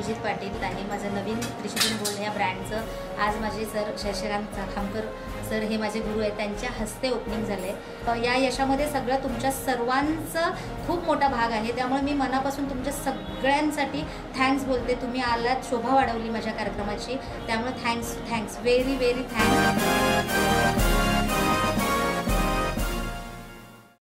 अभिजित पाटील आहे माझं नवीन त्रिशूल गोल्ड या ब्रँडचं. आज माझे सर शशिकांत खामकर सर हे माझे गुरु आहेत. त्यांच्या हस्ते ओपनिंग झाले या यशामध्ये सगळं तुमच्या सर्वांचं खूप मोठा भाग आहे. त्यामुळे मी मनापासून तुमच्या सगळ्यांसाठी थँक्स बोलते. तुम्ही आलात शोभा वाढवली माझ्या कार्यक्रमाची. त्यामुळे thanks thanks very very thanks